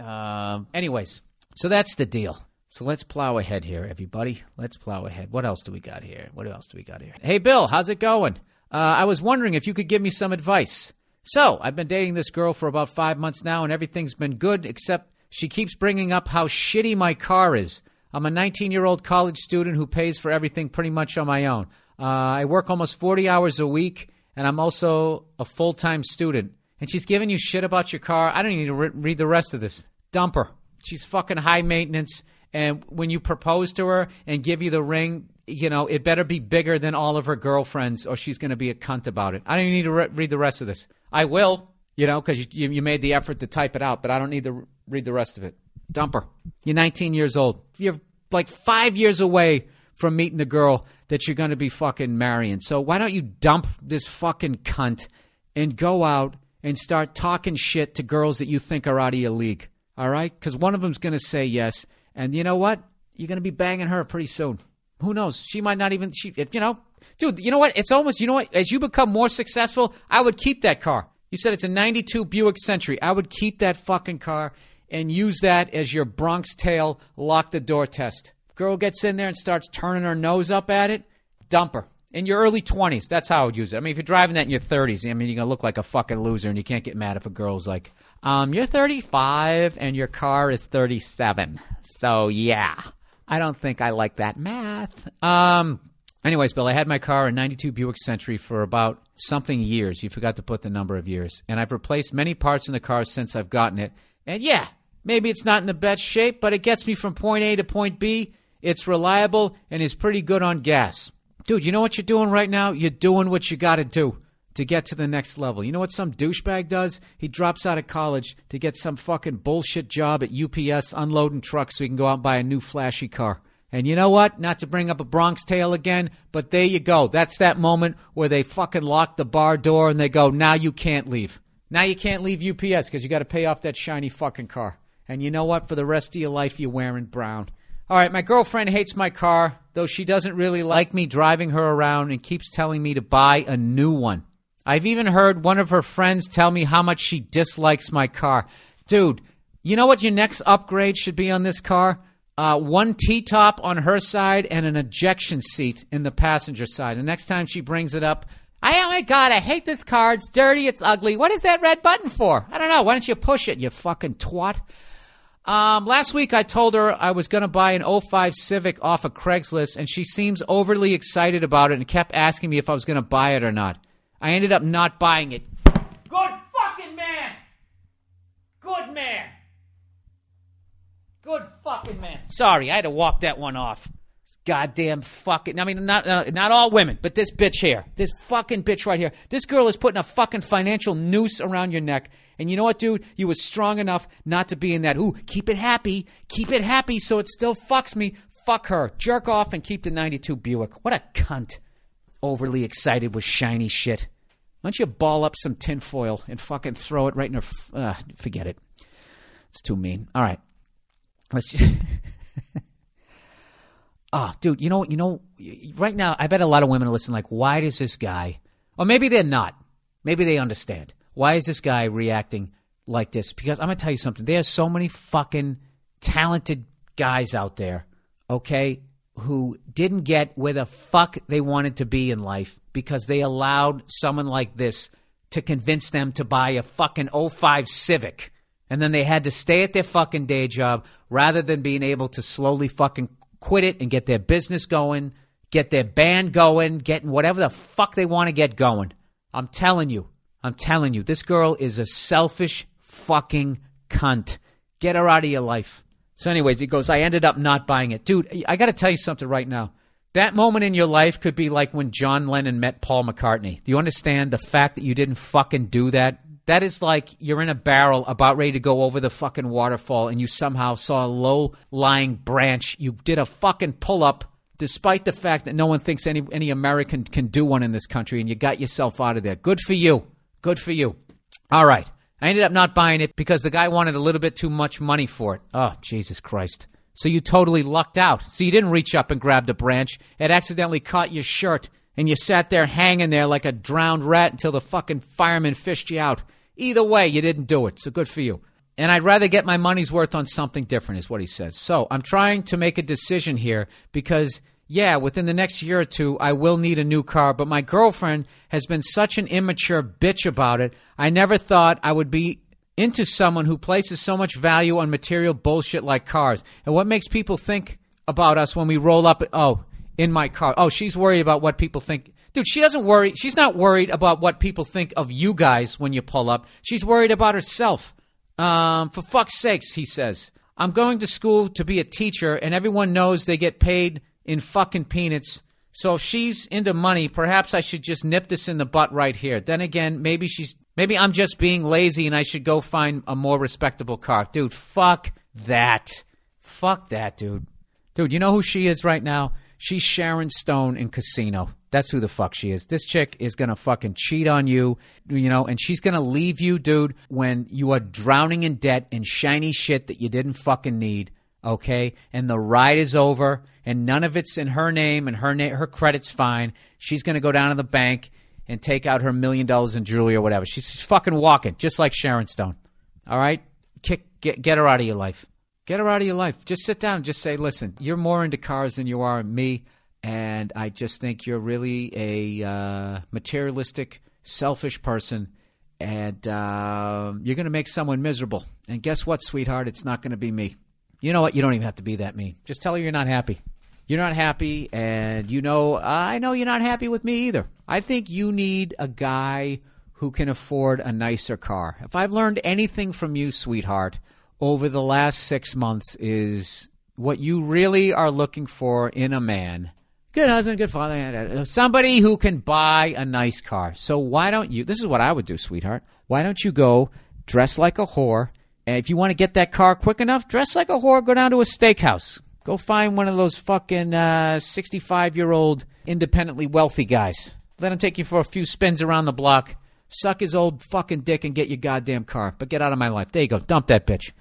Um, anyways, so that's the deal. So let's plow ahead here, everybody. Let's plow ahead. What else do we got here? What else do we got here? Hey, Bill, how's it going? Uh, I was wondering if you could give me some advice. So, I've been dating this girl for about five months now, and everything's been good, except she keeps bringing up how shitty my car is. I'm a 19 year old college student who pays for everything pretty much on my own. Uh, I work almost 40 hours a week, and I'm also a full time student. And she's giving you shit about your car. I don't even need to re- read the rest of this. Dump her. She's fucking high maintenance. And when you propose to her and give you the ring, you know, it better be bigger than all of her girlfriends or she's going to be a cunt about it. I don't even need to re- read the rest of this. I will, you know, because you, you made the effort to type it out, but I don't need to re- read the rest of it. Dump her. You're 19 years old. You're like five years away from meeting the girl that you're going to be fucking marrying. So why don't you dump this fucking cunt and go out and start talking shit to girls that you think are out of your league? All right? Because one of them's going to say yes. And you know what? You're going to be banging her pretty soon. Who knows? She might not even, she, you know, dude, you know what? It's almost, you know what? As you become more successful, I would keep that car. You said it's a 92 Buick Century. I would keep that fucking car and use that as your Bronx Tale lock the door test. Girl gets in there and starts turning her nose up at it, dump her. In your early 20s, that's how I would use it. I mean, if you're driving that in your 30s, I mean, you're going to look like a fucking loser and you can't get mad if a girl's like, um, you're 35 and your car is 37. So, yeah, I don't think I like that math. Um, anyways, Bill, I had my car, a 92 Buick Century, for about something years. You forgot to put the number of years. And I've replaced many parts in the car since I've gotten it. And yeah, maybe it's not in the best shape, but it gets me from point A to point B. It's reliable and is pretty good on gas. Dude, you know what you're doing right now? You're doing what you got to do to get to the next level. You know what some douchebag does? He drops out of college to get some fucking bullshit job at UPS unloading trucks so he can go out and buy a new flashy car. And you know what? Not to bring up a Bronx tale again, but there you go. That's that moment where they fucking lock the bar door and they go, now you can't leave. Now you can't leave UPS because you got to pay off that shiny fucking car. And you know what? For the rest of your life, you're wearing brown. All right, my girlfriend hates my car, though she doesn't really like me driving her around and keeps telling me to buy a new one. I've even heard one of her friends tell me how much she dislikes my car. Dude, you know what your next upgrade should be on this car? Uh, one T top on her side and an ejection seat in the passenger side. The next time she brings it up, I, oh my God, I hate this car. It's dirty. It's ugly. What is that red button for? I don't know. Why don't you push it, you fucking twat? Um, last week I told her I was going to buy an 05 Civic off of Craigslist, and she seems overly excited about it and kept asking me if I was going to buy it or not. I ended up not buying it. Good fucking man! Good man! Good fucking man. Sorry, I had to walk that one off. Goddamn fucking. I mean, not uh, not all women, but this bitch here, this fucking bitch right here. This girl is putting a fucking financial noose around your neck. And you know what, dude? You was strong enough not to be in that. Ooh, keep it happy, keep it happy, so it still fucks me. Fuck her. Jerk off and keep the '92 Buick. What a cunt. Overly excited with shiny shit. Why don't you ball up some tinfoil and fucking throw it right in her? F- uh, forget it. It's too mean. All right. Let's. oh, dude, you know, you know, right now, I bet a lot of women are listening. Like, why does this guy? Or maybe they're not. Maybe they understand. Why is this guy reacting like this? Because I'm gonna tell you something. There's so many fucking talented guys out there. Okay, who didn't get where the fuck they wanted to be in life because they allowed someone like this to convince them to buy a fucking 05 Civic. And then they had to stay at their fucking day job rather than being able to slowly fucking quit it and get their business going, get their band going, getting whatever the fuck they want to get going. I'm telling you, I'm telling you, this girl is a selfish fucking cunt. Get her out of your life. So, anyways, he goes, I ended up not buying it. Dude, I got to tell you something right now. That moment in your life could be like when John Lennon met Paul McCartney. Do you understand the fact that you didn't fucking do that? That is like you're in a barrel about ready to go over the fucking waterfall and you somehow saw a low lying branch. You did a fucking pull up despite the fact that no one thinks any, any American can do one in this country and you got yourself out of there. Good for you. Good for you. All right. I ended up not buying it because the guy wanted a little bit too much money for it. Oh, Jesus Christ. So you totally lucked out. So you didn't reach up and grab the branch. It accidentally caught your shirt and you sat there hanging there like a drowned rat until the fucking fireman fished you out. Either way, you didn't do it. So good for you. and I'd rather get my money's worth on something different, is what he says. So I'm trying to make a decision here because, yeah, within the next year or two, I will need a new car, but my girlfriend has been such an immature bitch about it. I never thought I would be into someone who places so much value on material bullshit like cars. And what makes people think about us when we roll up? Oh, in my car. Oh, she's worried about what people think. Dude, she doesn't worry. She's not worried about what people think of you guys when you pull up. She's worried about herself. Um, for fuck's sakes, he says. I'm going to school to be a teacher, and everyone knows they get paid in fucking peanuts. So if she's into money, perhaps I should just nip this in the butt right here. Then again, maybe she's maybe I'm just being lazy and I should go find a more respectable car. Dude, fuck that. Fuck that, dude. Dude, you know who she is right now? She's Sharon Stone in Casino. That's who the fuck she is. This chick is gonna fucking cheat on you, you know, and she's gonna leave you, dude, when you are drowning in debt and shiny shit that you didn't fucking need. Okay, and the ride is over, and none of it's in her name, and her na- her credit's fine. She's gonna go down to the bank and take out her million dollars in jewelry or whatever. She's, she's fucking walking, just like Sharon Stone. All right, kick, get get her out of your life. Get her out of your life. Just sit down and just say, listen, you're more into cars than you are me. And I just think you're really a uh, materialistic, selfish person. And uh, you're going to make someone miserable. And guess what, sweetheart? It's not going to be me. You know what? You don't even have to be that mean. Just tell her you're not happy. You're not happy, and you know, I know you're not happy with me either. I think you need a guy who can afford a nicer car. If I've learned anything from you, sweetheart, over the last six months is what you really are looking for in a man. Good husband, good father, somebody who can buy a nice car. So why don't you? This is what I would do, sweetheart. Why don't you go dress like a whore? And if you want to get that car quick enough, dress like a whore. Go down to a steakhouse. Go find one of those fucking uh, 65 year old independently wealthy guys. Let him take you for a few spins around the block. Suck his old fucking dick and get your goddamn car. But get out of my life. There you go. Dump that bitch.